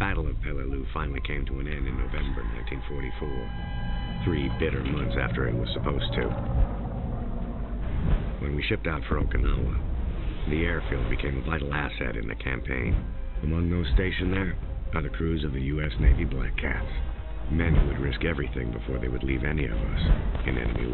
Battle of Peleliu finally came to an end in November 1944, three bitter months after it was supposed to. When we shipped out for Okinawa, the airfield became a vital asset in the campaign. Among those stationed there are the crews of the U.S. Navy Black Cats, men who would risk everything before they would leave any of us in enemy.